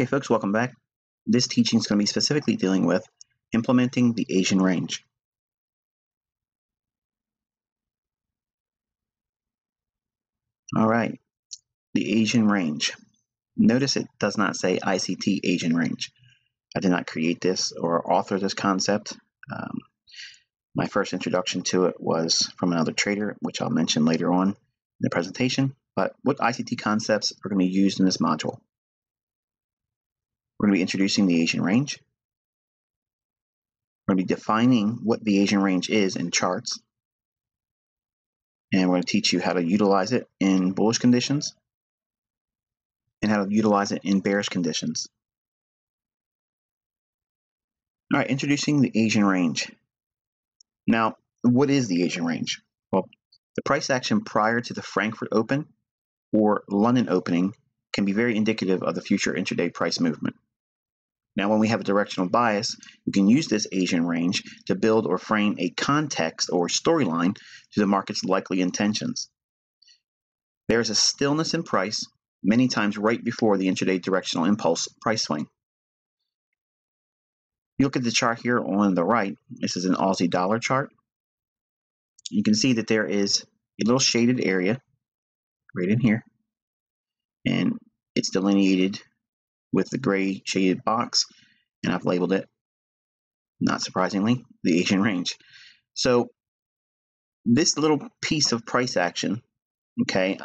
Okay, folks, welcome back. This teaching is going to be specifically dealing with implementing the Asian range. All right, the Asian range. Notice it does not say ICT Asian range. I did not create this or author this concept. Um, my first introduction to it was from another trader, which I'll mention later on in the presentation. But what ICT concepts are going to be used in this module? We're going to be introducing the Asian range. We're going to be defining what the Asian range is in charts. And we're going to teach you how to utilize it in bullish conditions and how to utilize it in bearish conditions. All right, introducing the Asian range. Now, what is the Asian range? Well, the price action prior to the Frankfurt Open or London opening can be very indicative of the future intraday price movement. Now, when we have a directional bias, we can use this Asian range to build or frame a context or storyline to the market's likely intentions. There is a stillness in price many times right before the intraday directional impulse price swing. You look at the chart here on the right, this is an Aussie dollar chart. You can see that there is a little shaded area right in here, and it's delineated with the gray shaded box, and I've labeled it, not surprisingly, the Asian range. So this little piece of price action, okay,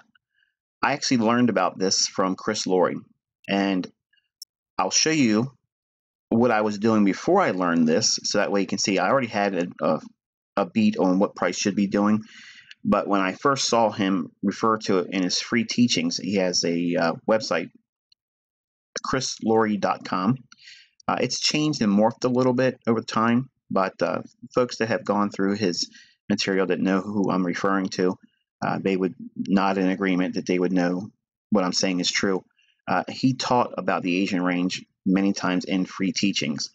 I actually learned about this from Chris Lori, and I'll show you what I was doing before I learned this, so that way you can see I already had a, a, a beat on what price should be doing. But when I first saw him refer to it in his free teachings, he has a uh, website chrislori.com. Uh, it's changed and morphed a little bit over time, but uh, folks that have gone through his material that know who I'm referring to, uh, they would nod in agreement that they would know what I'm saying is true. Uh, he taught about the Asian range many times in free teachings.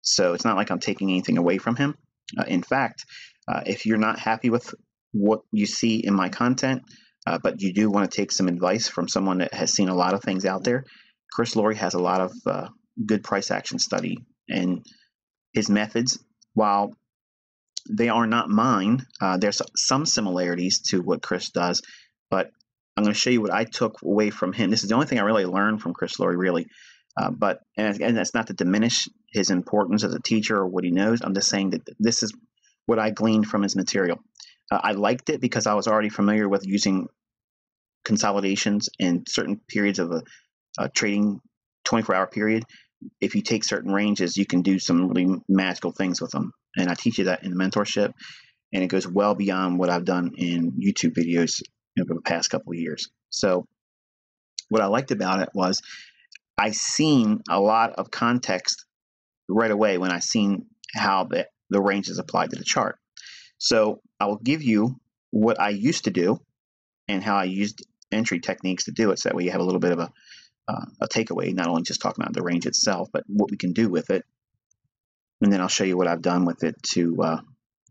So it's not like I'm taking anything away from him. Uh, in fact, uh, if you're not happy with what you see in my content, but you do want to take some advice from someone that has seen a lot of things out there, Chris Lori has a lot of uh, good price action study, and his methods, while they are not mine, uh, there's some similarities to what Chris does, but I'm going to show you what I took away from him. This is the only thing I really learned from Chris Lori, really. Uh, but and, and that's not to diminish his importance as a teacher or what he knows. I'm just saying that this is what I gleaned from his material. Uh, I liked it because I was already familiar with using consolidations in certain periods of a uh, trading 24 hour period, if you take certain ranges, you can do some really magical things with them. And I teach you that in the mentorship, and it goes well beyond what I've done in YouTube videos over the past couple of years. So, what I liked about it was I seen a lot of context right away when I seen how the, the range is applied to the chart. So, I will give you what I used to do and how I used entry techniques to do it. So that way you have a little bit of a uh, a takeaway, not only just talking about the range itself, but what we can do with it. And then I'll show you what I've done with it to uh,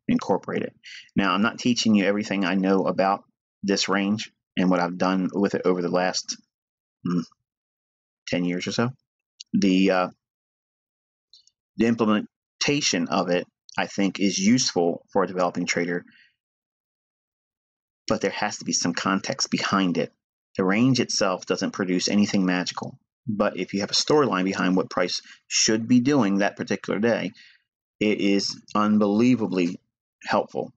incorporate it. Now, I'm not teaching you everything I know about this range and what I've done with it over the last mm, 10 years or so. The, uh, the implementation of it, I think, is useful for a developing trader, but there has to be some context behind it the range itself doesn't produce anything magical. But if you have a storyline behind what price should be doing that particular day, it is unbelievably helpful.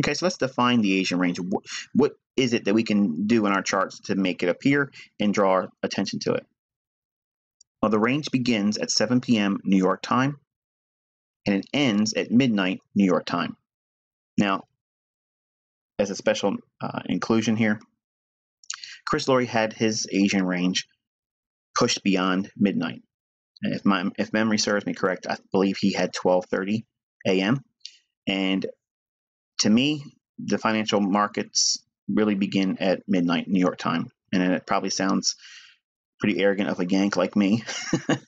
Okay, so let's define the Asian range. What, what is it that we can do in our charts to make it appear and draw our attention to it? Well, the range begins at 7 p.m. New York time and it ends at midnight New York time. Now, as a special uh, inclusion here. Chris Lori had his Asian range pushed beyond midnight. And if my if memory serves me correct, I believe he had 12:30 a.m. And to me, the financial markets really begin at midnight New York time, and it probably sounds pretty arrogant of a yank like me,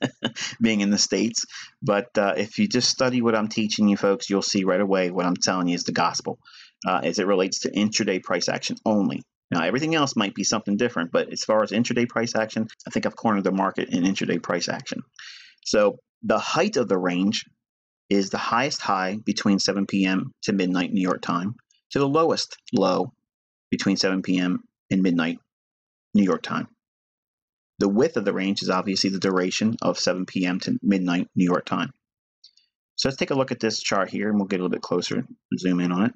being in the states. But uh, if you just study what I'm teaching you, folks, you'll see right away what I'm telling you is the gospel uh, as it relates to intraday price action only. Now, everything else might be something different, but as far as intraday price action, I think I've cornered the market in intraday price action. So the height of the range is the highest high between 7 p.m. to midnight New York time to the lowest low between 7 p.m. and midnight New York time. The width of the range is obviously the duration of 7 p.m. to midnight New York time. So let's take a look at this chart here and we'll get a little bit closer, zoom in on it.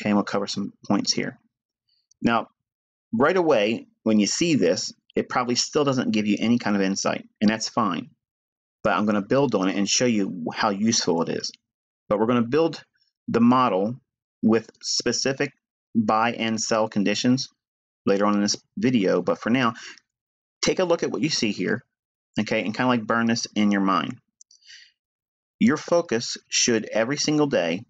Okay, we'll cover some points here. Now, right away, when you see this, it probably still doesn't give you any kind of insight, and that's fine. But I'm going to build on it and show you how useful it is. But we're going to build the model with specific buy and sell conditions later on in this video. But for now, take a look at what you see here, okay, and kind of like burn this in your mind. Your focus should every single day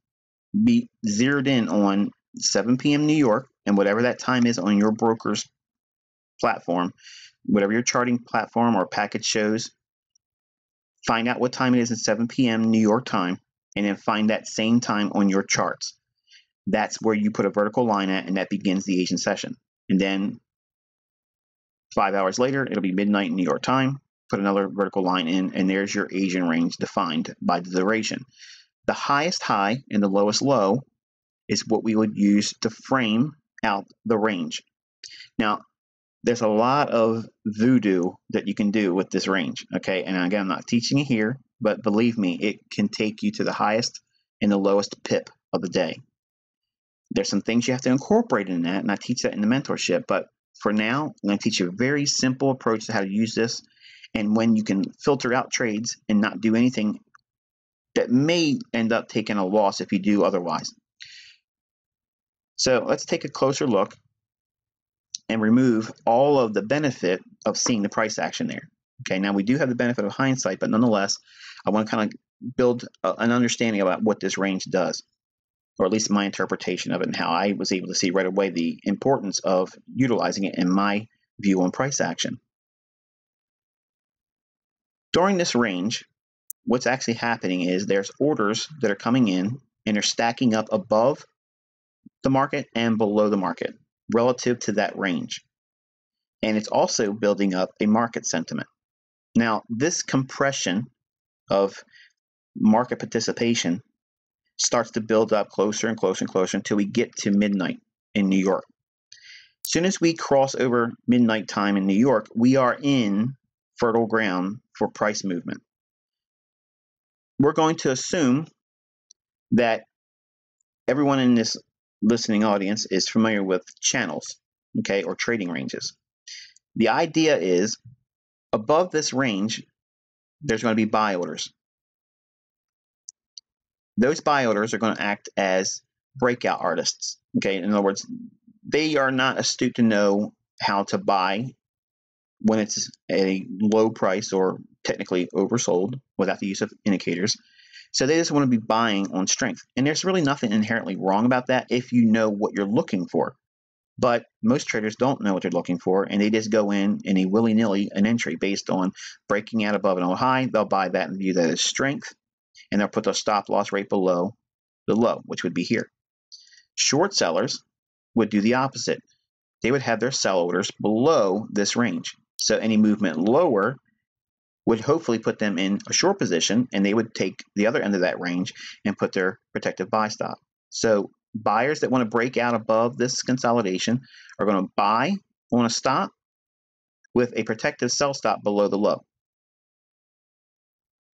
be zeroed in on 7 p.m. New York and whatever that time is on your broker's platform, whatever your charting platform or package shows, find out what time it is at 7 p.m. New York time, and then find that same time on your charts. That's where you put a vertical line at, and that begins the Asian session. And then five hours later, it'll be midnight New York time. Put another vertical line in, and there's your Asian range defined by the duration. The highest high and the lowest low is what we would use to frame out the range. Now, there's a lot of voodoo that you can do with this range, okay? And again, I'm not teaching you here, but believe me, it can take you to the highest and the lowest pip of the day. There's some things you have to incorporate in that, and I teach that in the mentorship. But for now, I'm going to teach you a very simple approach to how to use this and when you can filter out trades and not do anything that may end up taking a loss if you do otherwise. So let's take a closer look and remove all of the benefit of seeing the price action there. Okay, now we do have the benefit of hindsight, but nonetheless, I want to kind of build a, an understanding about what this range does, or at least my interpretation of it and how I was able to see right away the importance of utilizing it in my view on price action. During this range, what's actually happening is there's orders that are coming in and they're stacking up above the market and below the market relative to that range. And it's also building up a market sentiment. Now, this compression of market participation starts to build up closer and closer and closer until we get to midnight in New York. As soon as we cross over midnight time in New York, we are in fertile ground for price movement we're going to assume that everyone in this listening audience is familiar with channels, okay, or trading ranges. The idea is above this range, there's going to be buy orders. Those buy orders are going to act as breakout artists. Okay, in other words, they are not astute to know how to buy when it's a low price or technically oversold without the use of indicators. So they just want to be buying on strength. And there's really nothing inherently wrong about that if you know what you're looking for. But most traders don't know what they're looking for, and they just go in in a willy nilly an entry based on breaking out above an old high. They'll buy that and view that as strength, and they'll put the stop loss rate below the low, which would be here. Short sellers would do the opposite. They would have their sell orders below this range. So any movement lower would hopefully put them in a short position and they would take the other end of that range and put their protective buy stop. So buyers that want to break out above this consolidation are going to buy on a stop with a protective sell stop below the low.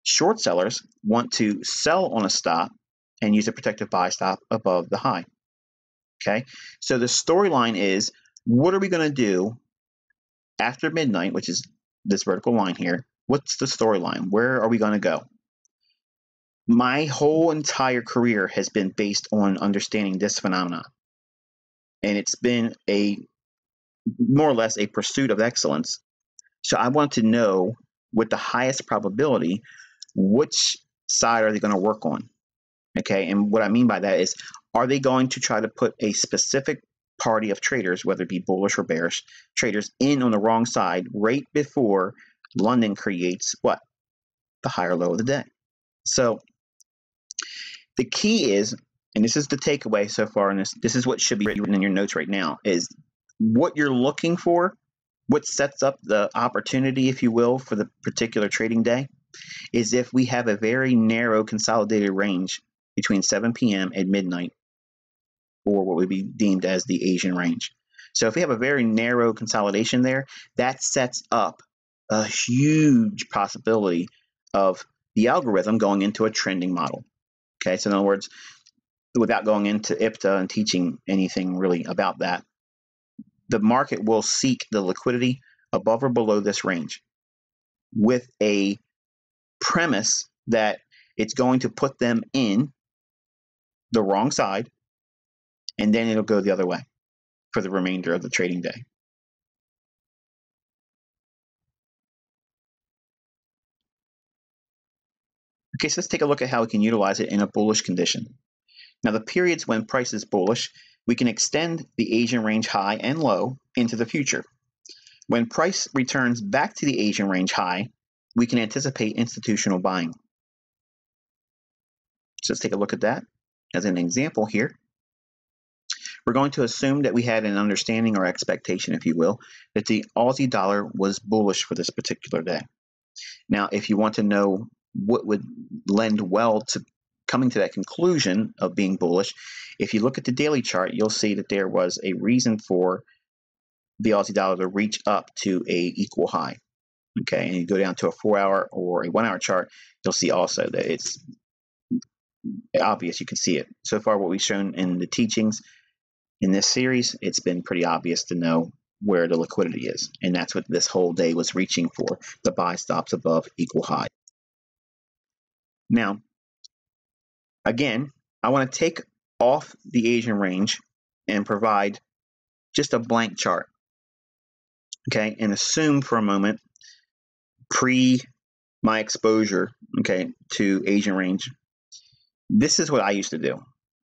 Short sellers want to sell on a stop and use a protective buy stop above the high. Okay, so the storyline is what are we going to do after midnight, which is this vertical line here, what's the storyline? Where are we going to go? My whole entire career has been based on understanding this phenomenon. And it's been a more or less a pursuit of excellence. So I want to know with the highest probability which side are they going to work on? Okay, and what I mean by that is are they going to try to put a specific party of traders, whether it be bullish or bearish traders, in on the wrong side right before London creates what? The higher low of the day. So the key is, and this is the takeaway so far and this, this is what should be written in your notes right now, is what you're looking for, what sets up the opportunity, if you will, for the particular trading day, is if we have a very narrow consolidated range between 7 p.m. and midnight, or what would be deemed as the Asian range. So if we have a very narrow consolidation there, that sets up a huge possibility of the algorithm going into a trending model. Okay, so in other words, without going into IPTA and teaching anything really about that, the market will seek the liquidity above or below this range with a premise that it's going to put them in the wrong side and then it'll go the other way for the remainder of the trading day. Okay, so let's take a look at how we can utilize it in a bullish condition. Now, the periods when price is bullish, we can extend the Asian range high and low into the future. When price returns back to the Asian range high, we can anticipate institutional buying. So let's take a look at that as an example here. We're going to assume that we had an understanding or expectation, if you will, that the Aussie dollar was bullish for this particular day. Now, if you want to know what would lend well to coming to that conclusion of being bullish, if you look at the daily chart, you'll see that there was a reason for the Aussie dollar to reach up to a equal high. Okay, and you go down to a four hour or a one hour chart, you'll see also that it's obvious. You can see it. So far, what we've shown in the teachings in this series, it's been pretty obvious to know where the liquidity is. And that's what this whole day was reaching for, the buy stops above equal high. Now, again, I want to take off the Asian range and provide just a blank chart. Okay, and assume for a moment pre my exposure, okay, to Asian range. This is what I used to do.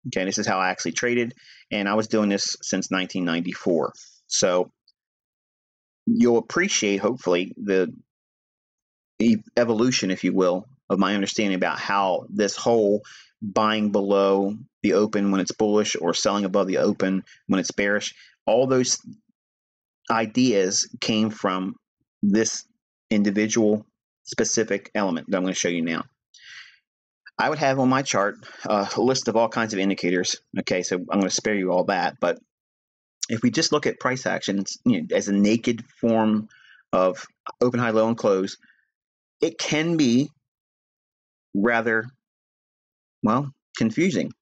Okay, this is how I actually traded, and I was doing this since 1994. So you'll appreciate, hopefully, the evolution, if you will, of my understanding about how this whole buying below the open when it's bullish or selling above the open when it's bearish, all those ideas came from this individual specific element that I'm going to show you now. I would have on my chart a list of all kinds of indicators. Okay, so I'm going to spare you all that. But if we just look at price actions you know, as a naked form of open, high, low, and close, it can be rather, well, confusing.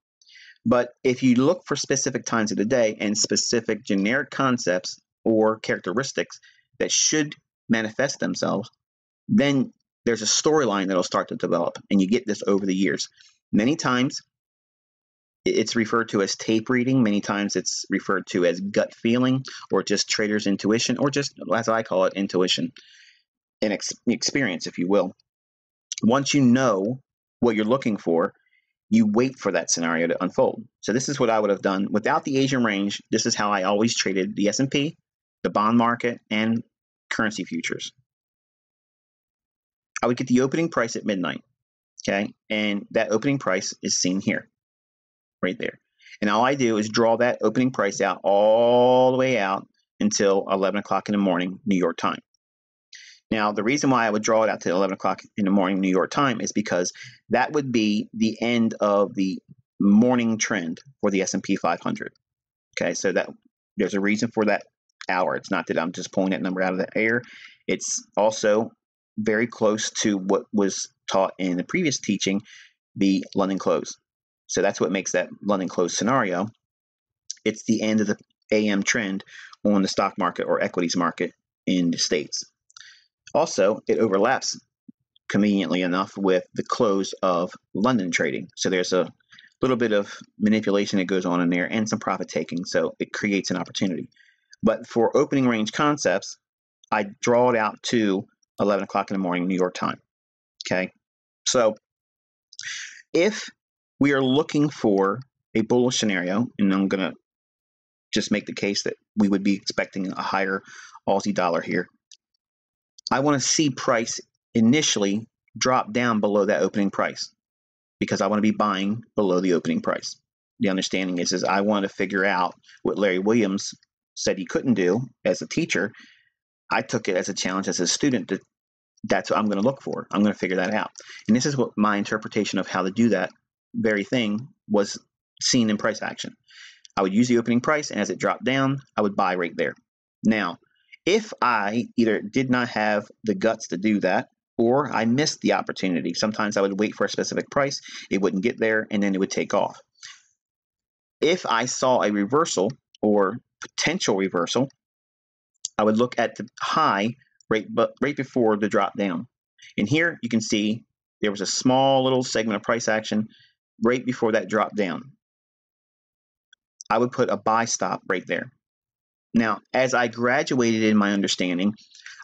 But if you look for specific times of the day and specific generic concepts or characteristics that should manifest themselves, then there's a storyline that'll start to develop, and you get this over the years. Many times, it's referred to as tape reading. Many times, it's referred to as gut feeling, or just trader's intuition, or just, as I call it, intuition and ex- experience, if you will. Once you know what you're looking for, you wait for that scenario to unfold. So this is what I would have done without the Asian range. This is how I always traded the S&P, the bond market, and currency futures. I would get the opening price at midnight. Okay. And that opening price is seen here, right there. And all I do is draw that opening price out all the way out until 11 o'clock in the morning, New York time. Now, the reason why I would draw it out to 11 o'clock in the morning, New York time, is because that would be the end of the morning trend for the S&P 500. Okay, so that there's a reason for that hour. It's not that I'm just pulling that number out of the air. It's also very close to what was taught in the previous teaching, the London close. So that's what makes that London close scenario. It's the end of the AM trend on the stock market or equities market in the States. Also, it overlaps conveniently enough with the close of London trading. So there's a little bit of manipulation that goes on in there and some profit taking. So it creates an opportunity. But for opening range concepts, I draw it out to 11 o'clock in the morning, New York time. Okay. So if we are looking for a bullish scenario, and I'm going to just make the case that we would be expecting a higher Aussie dollar here, I want to see price initially drop down below that opening price because I want to be buying below the opening price. the understanding is is I want to figure out what Larry Williams said he couldn't do as a teacher. I took it as a challenge as a student to that's what I'm going to look for. I'm going to figure that out. And this is what my interpretation of how to do that very thing was seen in price action. I would use the opening price, and as it dropped down, I would buy right there. Now, if I either did not have the guts to do that, or I missed the opportunity, sometimes I would wait for a specific price, it wouldn't get there, and then it would take off. If I saw a reversal or potential reversal, I would look at the high right, but right before the drop down. And here you can see there was a small little segment of price action right before that drop down. I would put a buy stop right there. Now, as I graduated in my understanding,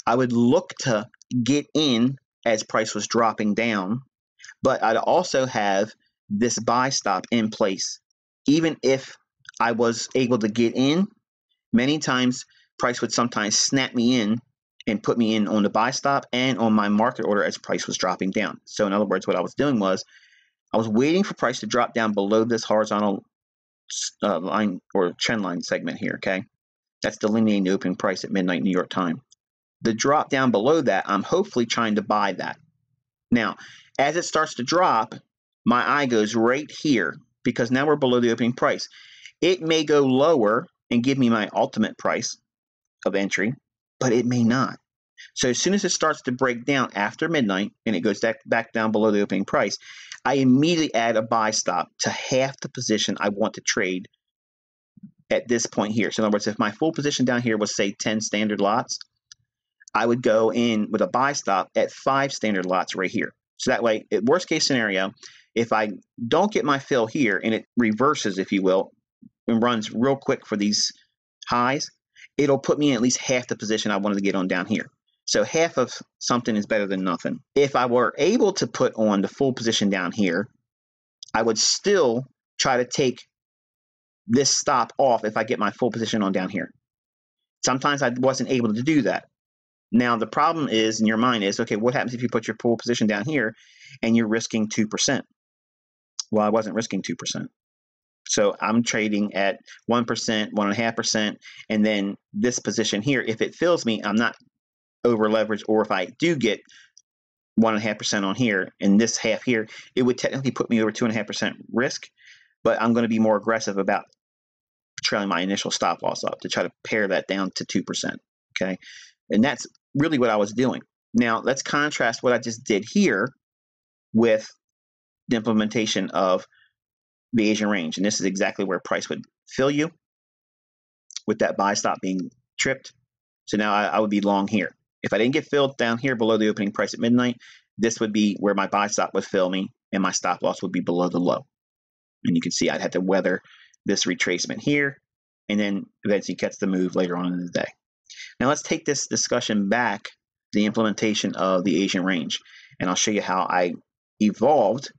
I would look to get in as price was dropping down, but I'd also have this buy stop in place. Even if I was able to get in, many times price would sometimes snap me in and put me in on the buy stop and on my market order as price was dropping down. So in other words, what I was doing was I was waiting for price to drop down below this horizontal uh, line or trend line segment here, okay? That's delineating the opening price at midnight New York time. The drop down below that, I'm hopefully trying to buy that. Now, as it starts to drop, my eye goes right here because now we're below the opening price. It may go lower and give me my ultimate price of entry, but it may not. So as soon as it starts to break down after midnight and it goes back, back down below the opening price, I immediately add a buy stop to half the position I want to trade at this point here. So in other words, if my full position down here was say 10 standard lots, I would go in with a buy stop at five standard lots right here. So that way, worst case scenario, if I don't get my fill here and it reverses, if you will, and runs real quick for these highs, it'll put me in at least half the position I wanted to get on down here. So half of something is better than nothing. If I were able to put on the full position down here, I would still try to take this stop off if I get my full position on down here. Sometimes I wasn't able to do that. Now the problem is in your mind is okay, what happens if you put your full position down here and you're risking 2%? Well, I wasn't risking 2%. So I'm trading at 1%, 1.5%, and then this position here, if it fills me, I'm not over leveraged, or if I do get 1.5% on here and this half here, it would technically put me over 2.5% risk, but I'm going to be more aggressive about trailing my initial stop loss up to try to pare that down to 2%. Okay. And that's really what I was doing. Now, let's contrast what I just did here with the implementation of the Asian range. And this is exactly where price would fill you with that buy stop being tripped. So now I, I, would be long here. If I didn't get filled down here below the opening price at midnight, this would be where my buy stop would fill me and my stop loss would be below the low. And you can see I'd have to weather this retracement here and then eventually catch the move later on in the day. Now let's take this discussion back the implementation of the Asian range. And I'll show you how I evolved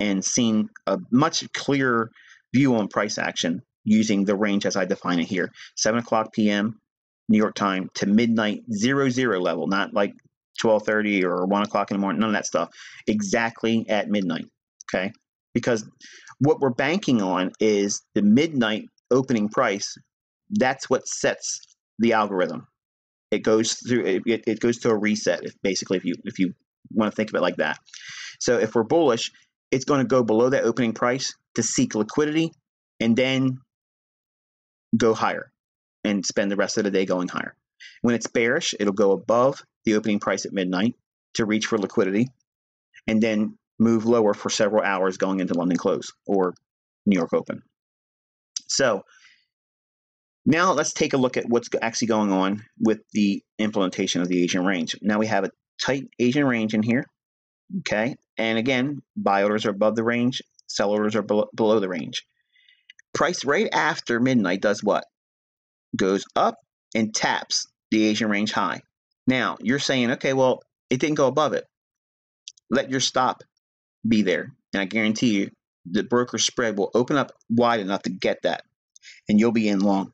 and seeing a much clearer view on price action using the range as I define it here. 7 o'clock p.m. New York time to midnight zero zero level, not like 12:30 or 1 o'clock in the morning, none of that stuff. Exactly at midnight. Okay, because what we're banking on is the midnight opening price. That's what sets the algorithm. It goes through. It, it goes to a reset. If basically, if you if you want to think of it like that. So if we're bullish, it's going to go below that opening price to seek liquidity and then go higher and spend the rest of the day going higher. When it's bearish, it'll go above the opening price at midnight to reach for liquidity and then move lower for several hours going into London close or New York open. So now let's take a look at what's actually going on with the implementation of the Asian range. Now we have a tight Asian range in here. Okay. And again, buy orders are above the range, sell orders are below, below the range. Price right after midnight does what? Goes up and taps the Asian range high. Now, you're saying, okay, well, it didn't go above it. Let your stop be there. And I guarantee you, the broker spread will open up wide enough to get that. And you'll be in long.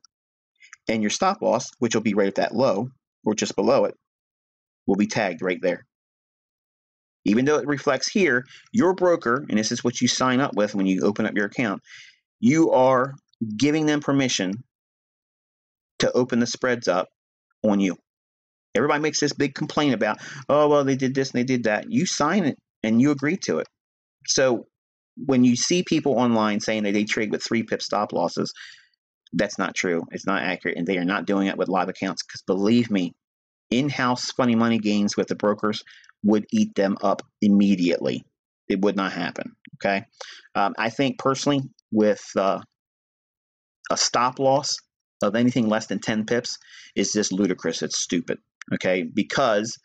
And your stop loss, which will be right at that low or just below it, will be tagged right there even though it reflects here, your broker, and this is what you sign up with when you open up your account, you are giving them permission to open the spreads up on you. Everybody makes this big complaint about, oh, well, they did this and they did that. You sign it and you agree to it. So when you see people online saying that they trade with three pip stop losses, that's not true. It's not accurate. And they are not doing it with live accounts because believe me, in house funny money gains with the brokers would eat them up immediately. It would not happen. Okay. Um, I think personally, with uh, a stop loss of anything less than 10 pips, is just ludicrous. It's stupid. Okay. Because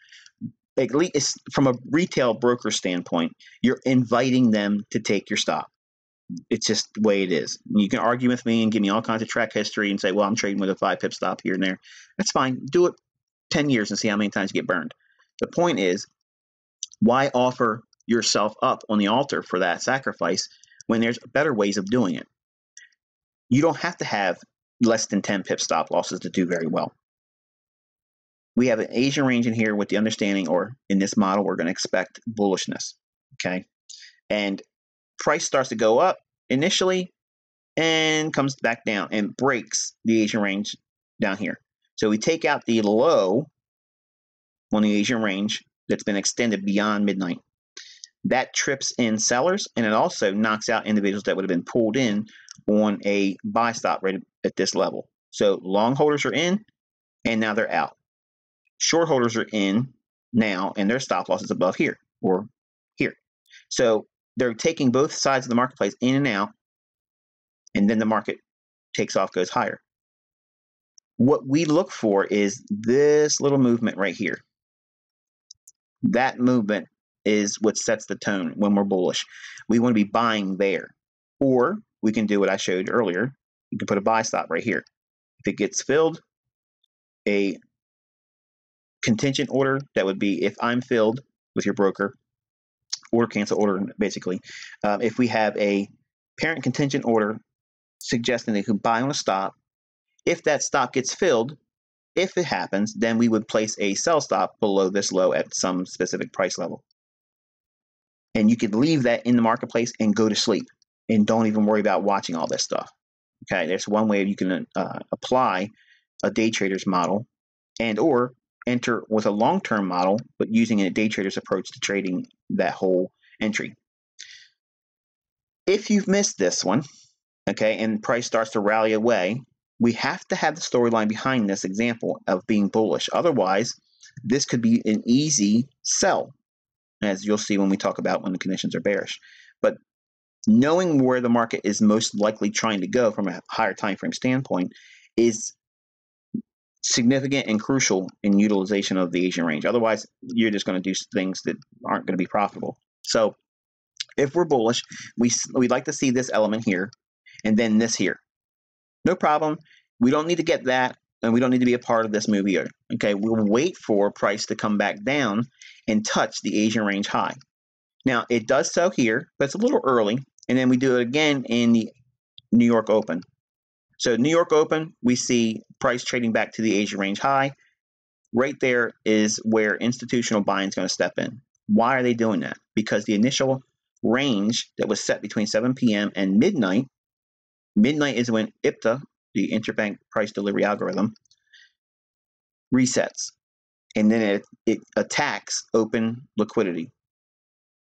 at least from a retail broker standpoint, you're inviting them to take your stop. It's just the way it is. You can argue with me and give me all kinds of track history and say, well, I'm trading with a five pip stop here and there. That's fine. Do it 10 years and see how many times you get burned. The point is, why offer yourself up on the altar for that sacrifice when there's better ways of doing it? You don't have to have less than 10 pip stop losses to do very well. We have an Asian range in here with the understanding, or in this model, we're going to expect bullishness. Okay. And price starts to go up initially and comes back down and breaks the Asian range down here. So we take out the low on the Asian range that's been extended beyond midnight. That trips in sellers and it also knocks out individuals that would have been pulled in on a buy stop right at this level. So long holders are in and now they're out. Short holders are in now and their stop loss is above here or here. So they're taking both sides of the marketplace in and out, and then the market takes off, goes higher. What we look for is this little movement right here. That movement is what sets the tone when we're bullish. We want to be buying there. Or we can do what I showed earlier. You can put a buy stop right here. If it gets filled, a contingent order that would be if I'm filled with your broker, order cancel order basically. Um, if we have a parent contingent order suggesting they could buy on a stop, if that stop gets filled, if it happens, then we would place a sell stop below this low at some specific price level. And you could leave that in the marketplace and go to sleep and don't even worry about watching all this stuff. Okay, there's one way you can uh, apply a day trader's model and or enter with a long-term model, but using a day trader's approach to trading that whole entry. If you've missed this one, okay, and price starts to rally away, we have to have the storyline behind this example of being bullish. Otherwise, this could be an easy sell, as you'll see when we talk about when the conditions are bearish. But knowing where the market is most likely trying to go from a higher time frame standpoint is significant and crucial in utilization of the Asian range. Otherwise, you're just going to do things that aren't going to be profitable. So, if we're bullish, we we'd like to see this element here, and then this here. No problem. We don't need to get that, and we don't need to be a part of this move here. Okay, we'll wait for price to come back down and touch the Asian range high. Now it does so here, but it's a little early, and then we do it again in the New York Open. So New York Open, we see price trading back to the Asian range high. Right there is where institutional buying is going to step in. Why are they doing that? Because the initial range that was set between 7 p.m. and midnight, midnight is when IPTA, the interbank price delivery algorithm, resets. And then it, it attacks open liquidity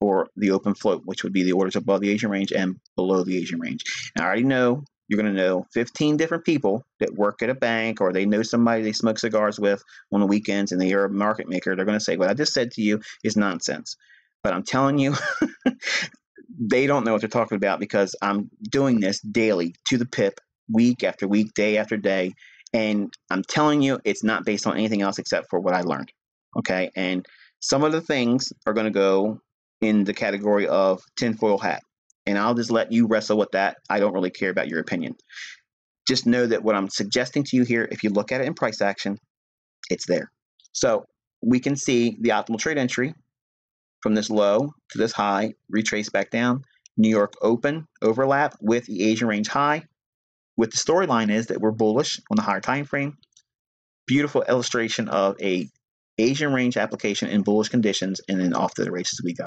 or the open float, which would be the orders above the Asian range and below the Asian range. I already know you're going to know 15 different people that work at a bank or they know somebody they smoke cigars with on the weekends and they are a market maker. They're going to say, What I just said to you is nonsense. But I'm telling you, they don't know what they're talking about because I'm doing this daily to the pip, week after week, day after day. And I'm telling you, it's not based on anything else except for what I learned. Okay. And some of the things are going to go in the category of tinfoil hat and I'll just let you wrestle with that. I don't really care about your opinion. Just know that what I'm suggesting to you here, if you look at it in price action, it's there. So we can see the optimal trade entry from this low to this high, retrace back down. New York open overlap with the Asian range high. With the storyline is that we're bullish on the higher time frame. Beautiful illustration of a Asian range application in bullish conditions, and then off to the races we go.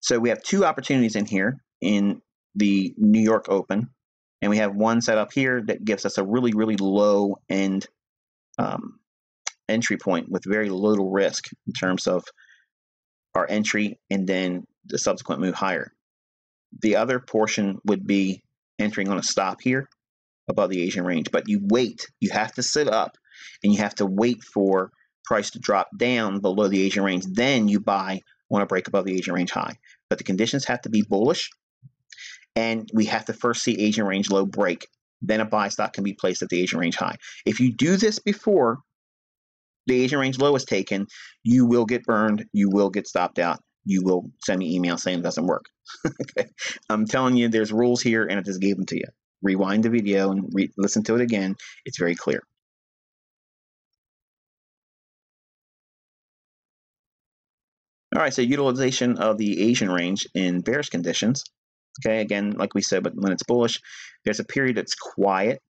So we have two opportunities in here in the New York Open, and we have one set up here that gives us a really, really low end um, entry point with very little risk in terms of our entry and then the subsequent move higher. The other portion would be entering on a stop here above the Asian range, but you wait. You have to sit up and you have to wait for price to drop down below the Asian range. Then you buy on a break above the Asian range high. But the conditions have to be bullish and we have to first see Asian range low break. Then a buy stop can be placed at the Asian range high. If you do this before the Asian range low is taken, you will get burned. You will get stopped out. You will send me email saying it doesn't work. okay. I'm telling you, there's rules here, and I just gave them to you. Rewind the video and re- listen to it again. It's very clear. All right, so utilization of the Asian range in bearish conditions. Okay, again, like we said, but when it's bullish, there's a period that's quiet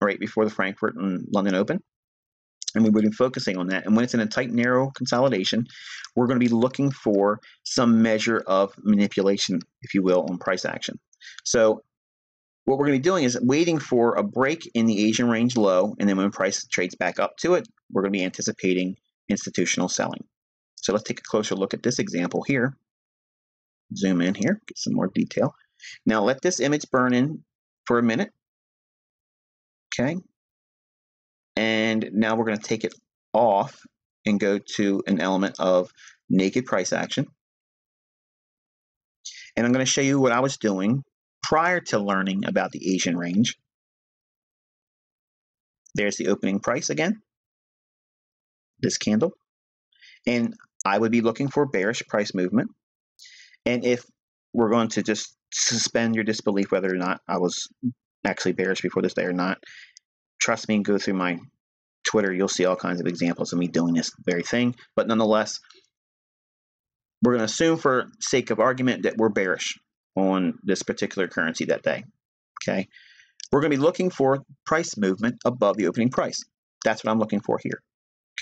right before the Frankfurt and London Open. And we would be focusing on that. And when it's in a tight, narrow consolidation, we're going to be looking for some measure of manipulation, if you will, on price action. So what we're going to be doing is waiting for a break in the Asian range low, and then when price trades back up to it, we're going to be anticipating institutional selling. So let's take a closer look at this example here. Zoom in here, get some more detail. Now let this image burn in for a minute. Okay. And now we're going to take it off and go to an element of naked price action. And I'm going to show you what I was doing prior to learning about the Asian range. There's the opening price again, this candle. And I would be looking for bearish price movement. And if we're going to just suspend your disbelief whether or not I was actually bearish before this day or not, trust me and go through my Twitter, you'll see all kinds of examples of me doing this very thing. But nonetheless, we're going to assume for sake of argument that we're bearish on this particular currency that day. Okay. We're going to be looking for price movement above the opening price. That's what I'm looking for here.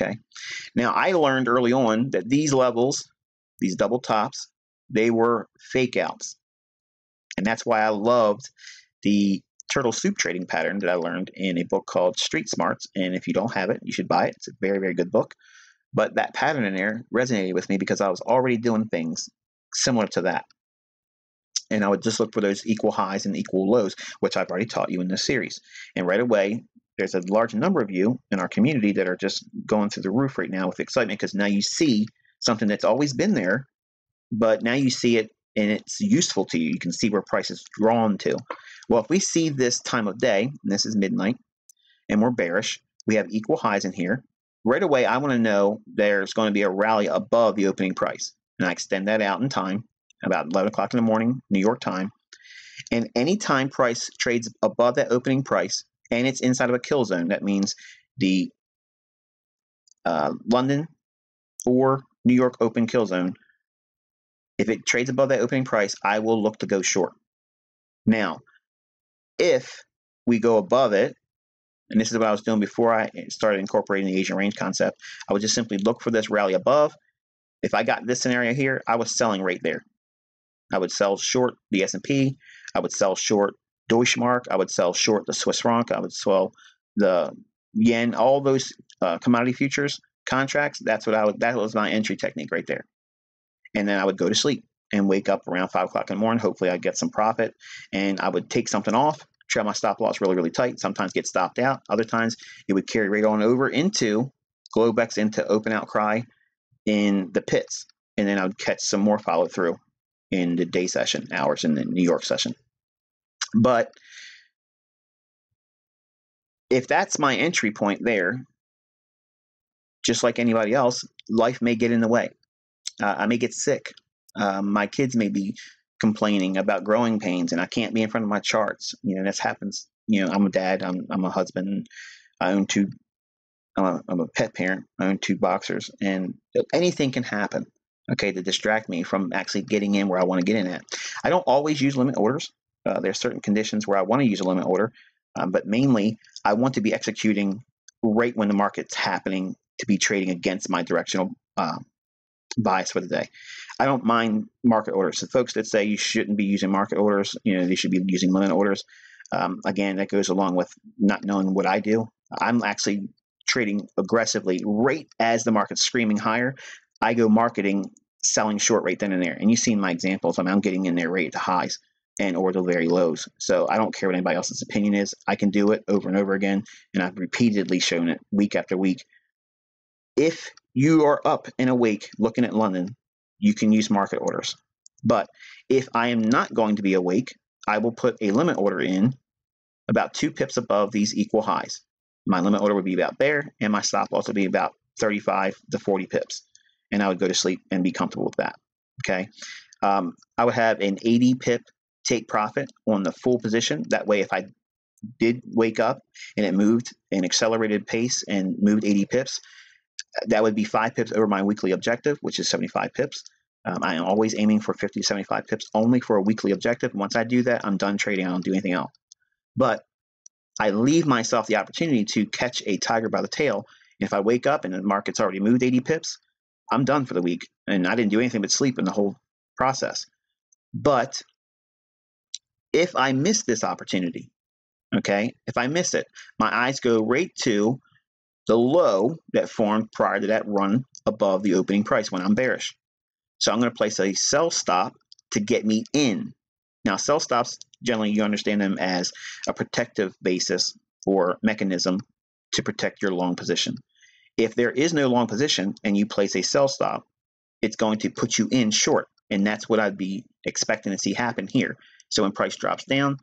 Okay. Now, I learned early on that these levels, these double tops, they were fake outs. And that's why I loved the turtle soup trading pattern that I learned in a book called Street Smarts. And if you don't have it, you should buy it. It's a very, very good book. But that pattern in there resonated with me because I was already doing things similar to that. And I would just look for those equal highs and equal lows, which I've already taught you in this series. And right away, there's a large number of you in our community that are just going through the roof right now with excitement because now you see something that's always been there, but now you see it and it's useful to you. You can see where price is drawn to. Well, if we see this time of day, and this is midnight, and we're bearish, we have equal highs in here. Right away, I want to know there's going to be a rally above the opening price. And I extend that out in time, about 11 o'clock in the morning, New York time. And anytime price trades above that opening price, and it's inside of a kill zone. That means the uh, London or New York open kill zone. If it trades above that opening price, I will look to go short. Now, if we go above it, and this is what I was doing before I started incorporating the Asian range concept, I would just simply look for this rally above. If I got this scenario here, I was selling right there. I would sell short the S&P. I would sell short Deutschmark. I would sell short the Swiss franc. I would sell the yen. All those uh, commodity futures contracts. That's what I would. That was my entry technique right there. And then I would go to sleep and wake up around five o'clock in the morning. Hopefully, I'd get some profit, and I would take something off. Trail my stop loss really, really tight. Sometimes get stopped out. Other times it would carry right on over into Globex into open outcry in the pits, and then I would catch some more follow through in the day session hours in the New York session. But if that's my entry point there, just like anybody else, life may get in the way. Uh, I may get sick. Um, my kids may be complaining about growing pains, and I can't be in front of my charts. You know, this happens. You know, I'm a dad. I'm I'm a husband. I own two. I'm a, I'm a pet parent. I own two boxers, and anything can happen. Okay, to distract me from actually getting in where I want to get in at. I don't always use limit orders. Uh, there are certain conditions where I want to use a limit order, um, but mainly I want to be executing right when the market's happening to be trading against my directional uh, bias for the day. I don't mind market orders. The folks that say you shouldn't be using market orders, you know, they should be using limit orders. Um, again, that goes along with not knowing what I do. I'm actually trading aggressively right as the market's screaming higher. I go marketing, selling short right then and there. And you've seen my examples. I mean, I'm getting in there right at the highs and or the very lows. So I don't care what anybody else's opinion is. I can do it over and over again, and I've repeatedly shown it week after week. If you are up and awake looking at London, you can use market orders. But if I am not going to be awake, I will put a limit order in about two pips above these equal highs. My limit order would be about there, and my stop loss would be about 35 to 40 pips. And I would go to sleep and be comfortable with that. Okay. Um, I would have an 80 pip take profit on the full position. That way, if I did wake up and it moved an accelerated pace and moved 80 pips, that would be five pips over my weekly objective, which is 75 pips. Um, I am always aiming for 50 75 pips only for a weekly objective. Once I do that, I'm done trading. I don't do anything else. But I leave myself the opportunity to catch a tiger by the tail. If I wake up and the market's already moved 80 pips, I'm done for the week. And I didn't do anything but sleep in the whole process. But if I miss this opportunity, okay, if I miss it, my eyes go right to the low that formed prior to that run above the opening price when I'm bearish. So I'm going to place a sell stop to get me in. Now, sell stops, generally, you understand them as a protective basis or mechanism to protect your long position. If there is no long position and you place a sell stop, it's going to put you in short. And that's what I'd be expecting to see happen here. So when price drops down,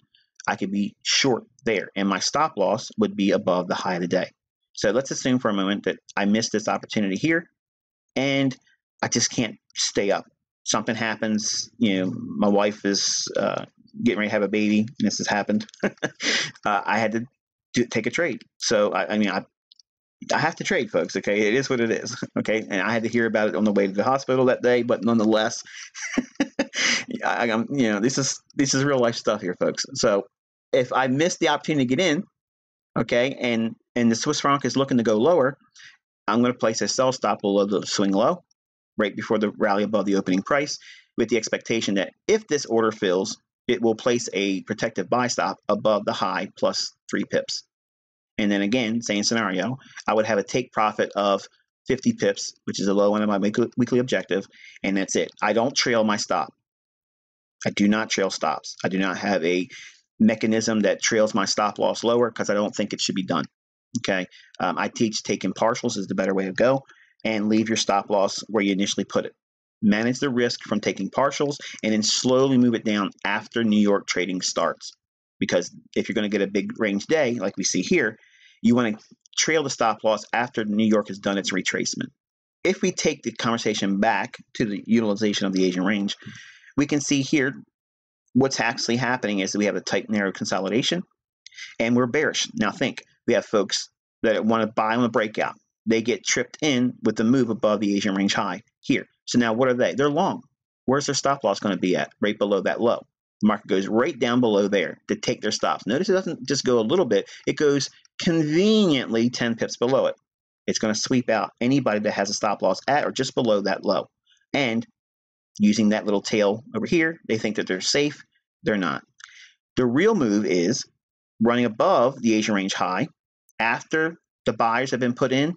I could be short there, and my stop loss would be above the high of the day. So let's assume for a moment that I missed this opportunity here, and I just can't stay up. Something happens, you know, my wife is uh, getting ready to have a baby, and this has happened. uh, I had to do, take a trade. So I, I mean, I I have to trade, folks. Okay, it is what it is. Okay, and I had to hear about it on the way to the hospital that day, but nonetheless, I, am you know this is this is real life stuff here, folks. So if I miss the opportunity to get in, okay, and and the Swiss franc is looking to go lower, I'm going to place a sell stop below the swing low, right before the rally above the opening price, with the expectation that if this order fills, it will place a protective buy stop above the high plus three pips. And then again, same scenario, I would have a take profit of 50 pips, which is the low end of my weekly objective, and that's it. I don't trail my stop. I do not trail stops. I do not have a mechanism that trails my stop loss lower because I don't think it should be done. Okay. Um, I teach taking partials is the better way to go and leave your stop loss where you initially put it. Manage the risk from taking partials and then slowly move it down after New York trading starts. Because if you're going to get a big range day, like we see here, you want to trail the stop loss after New York has done its retracement. If we take the conversation back to the utilization of the Asian range, we can see here what's actually happening is that we have a tight narrow consolidation and we're bearish. Now think, we have folks that want to buy on the breakout. They get tripped in with the move above the Asian range high here. So now what are they? They're long. Where's their stop loss going to be at? Right below that low. The market goes right down below there to take their stops. Notice it doesn't just go a little bit, it goes conveniently 10 pips below it. It's going to sweep out anybody that has a stop loss at or just below that low. And using that little tail over here, they think that they're safe. They're not. The real move is running above the Asian range high after the buyers have been put in,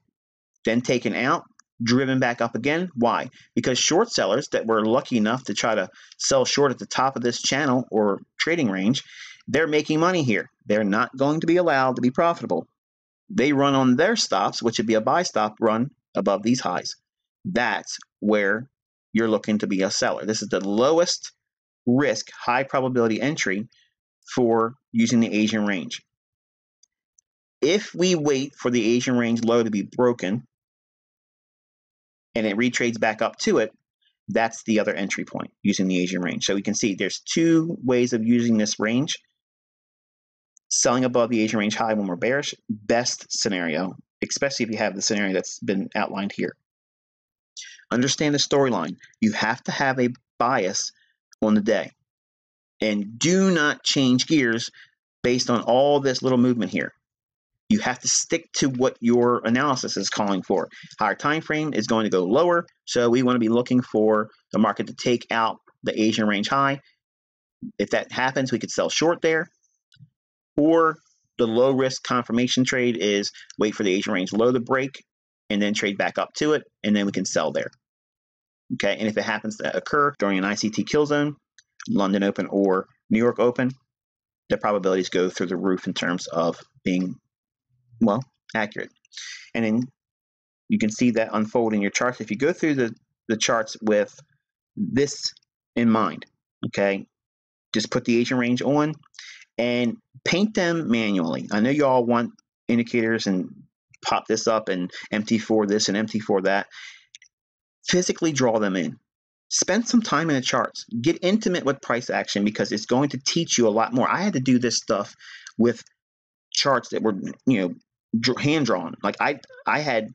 then taken out, driven back up again. Why? Because short sellers that were lucky enough to try to sell short at the top of this channel or trading range, they're making money here. They're not going to be allowed to be profitable. They run on their stops, which would be a buy stop run above these highs. That's where you're looking to be a seller. This is the lowest risk, high probability entry for using the Asian range. If we wait for the Asian range low to be broken and it retrades back up to it, that's the other entry point using the Asian range. So we can see there's two ways of using this range. Selling above the Asian range high when we're bearish, best scenario, especially if you have the scenario that's been outlined here. Understand the storyline. You have to have a bias on the day. And do not change gears based on all this little movement here. You have to stick to what your analysis is calling for. Higher time frame is going to go lower, so we want to be looking for the market to take out the Asian range high. If that happens, we could sell short there. Or the low risk confirmation trade is wait for the Asian range low to break and then trade back up to it, and then we can sell there. Okay, and if it happens to occur during an ICT kill zone, London Open or New York Open, the probabilities go through the roof in terms of being, well, accurate. And then you can see that unfold in your charts. If you go through the, the charts with this in mind, okay, just put the Asian range on and paint them manually. I know you all want indicators and pop this up and MT4 this and MT4 that. Physically draw them in. Spend some time in the charts. Get intimate with price action because it's going to teach you a lot more. I had to do this stuff with charts that were, you know, hand drawn. Like I, I had,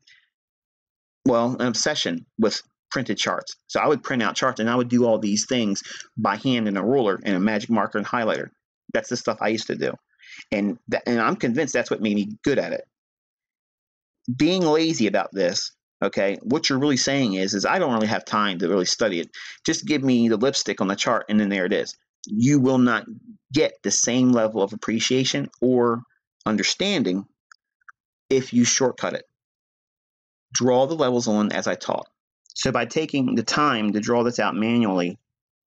well, an obsession with printed charts. So I would print out charts and I would do all these things by hand in a ruler and a magic marker and highlighter. That's the stuff I used to do. And that, and I'm convinced that's what made me good at it. Being lazy about this, okay, what you're really saying is is I don't really have time to really study it. Just give me the lipstick on the chart and then there it is. You will not get the same level of appreciation or understanding if you shortcut it. Draw the levels on as I taught. So by taking the time to draw this out manually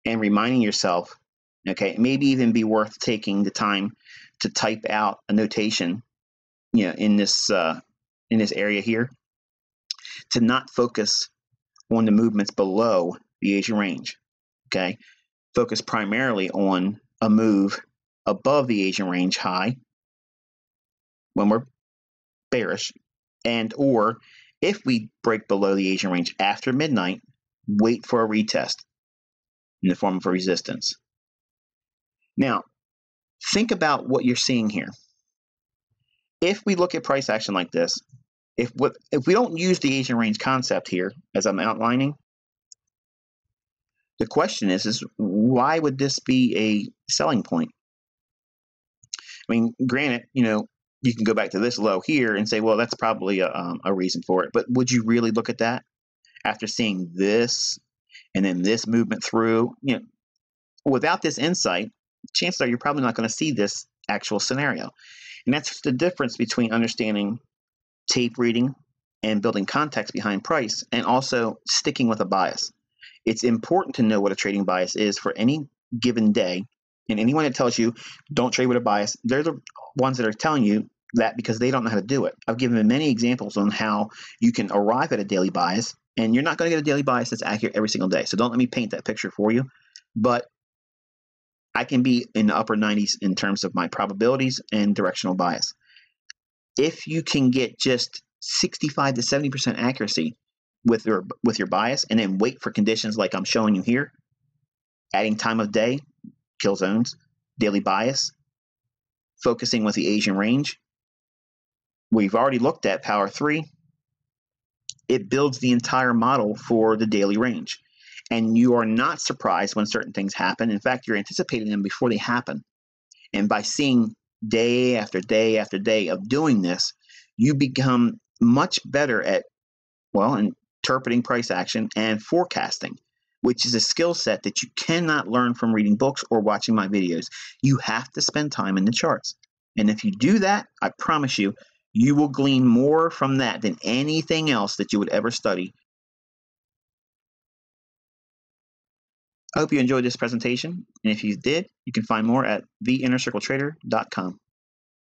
and reminding yourself Okay, maybe even be worth taking the time to type out a notation, you know, in this uh, in this area here, to not focus on the movements below the Asian range. Okay, focus primarily on a move above the Asian range high when we're bearish, and or if we break below the Asian range after midnight, wait for a retest in the form of a resistance. Now, think about what you're seeing here. If we look at price action like this, if what if we don't use the Asian range concept here as I'm outlining, the question is is why would this be a selling point? I mean, granted, you know, you can go back to this low here and say, well, that's probably a, um, a reason for it. But would you really look at that after seeing this and then this movement through? You know, without this insight, chances are you're probably not going to see this actual scenario. And that's the difference between understanding tape reading and building context behind price and also sticking with a bias. It's important to know what a trading bias is for any given day. And anyone that tells you don't trade with a bias, they're the ones that are telling you that because they don't know how to do it. I've given many examples on how you can arrive at a daily bias, and you're not going to get a daily bias that's accurate every single day. So don't let me paint that picture for you. But I can be in the upper 90s in terms of my probabilities and directional bias. If you can get just 65 to 70% accuracy with your with your bias and then wait for conditions like I'm showing you here, adding time of day, kill zones, daily bias, focusing with the Asian range. We've already looked at power 3. It builds the entire model for the daily range and you are not surprised when certain things happen. In fact, you're anticipating them before they happen. And by seeing day after day after day of doing this, you become much better at, well, interpreting price action and forecasting, which is a skill set that you cannot learn from reading books or watching my videos. You have to spend time in the charts. And if you do that, I promise you, you will glean more from that than anything else that you would ever study I hope you enjoyed this presentation, and if you did, you can find more at theinnercircletrader.com.